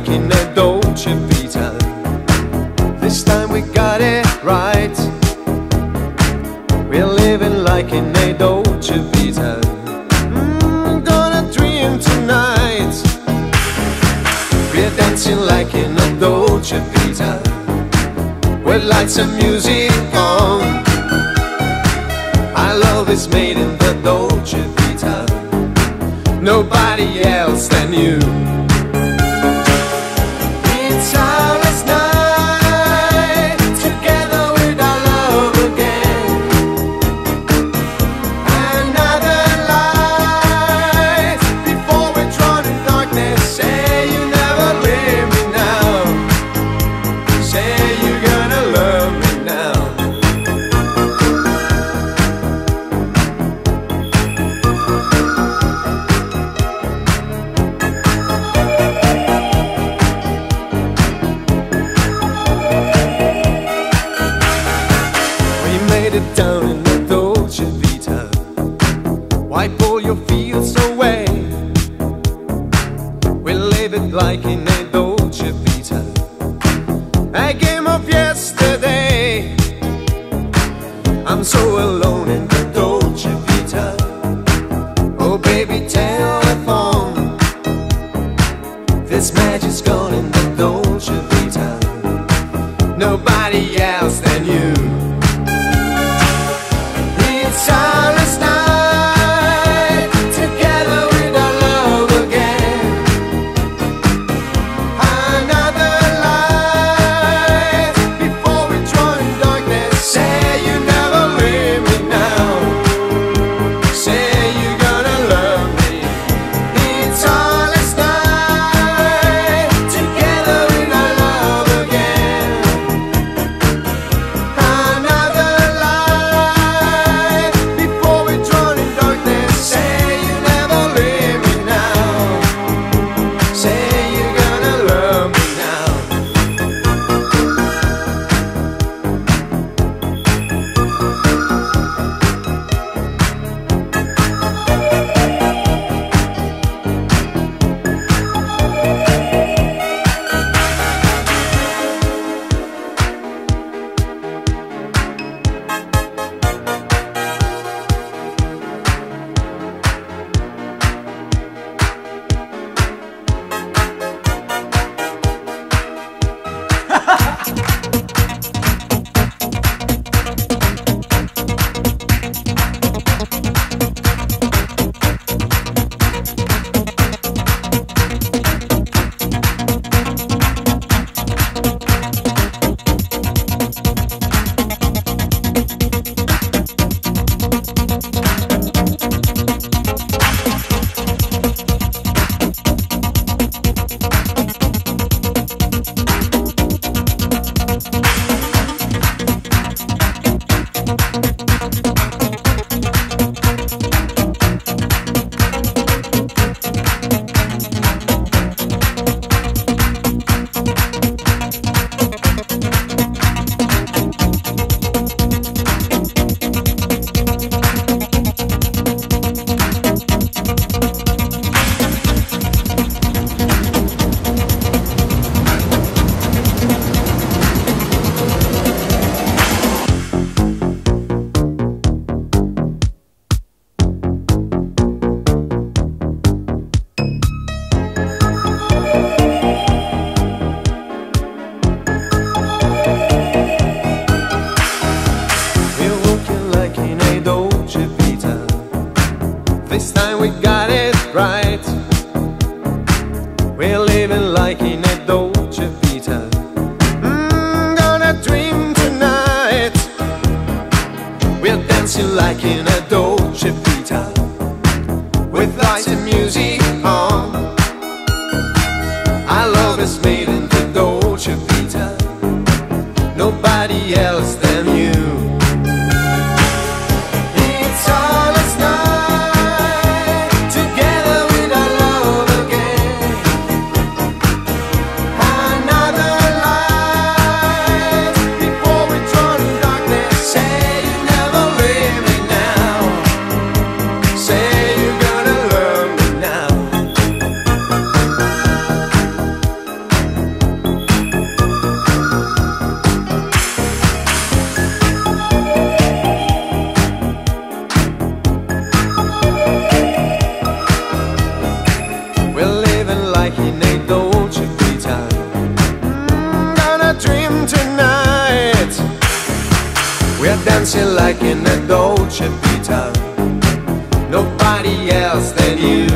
liking a Dolce Vita. This time we got it right. We're living like in a Dolce Vita. Mm, gonna dream tonight. We're dancing like in a Dolce Vita. With lights and music on. Our love is made in the Dolce Vita. Nobody else than you. like an Dolce Vita. Mm, gonna dream tonight. We're dancing like in a Dolce Vita with lights and music on. Our love is made. the gonna dream tonight. We're dancing like in a Dolce Vita. Nobody else than you.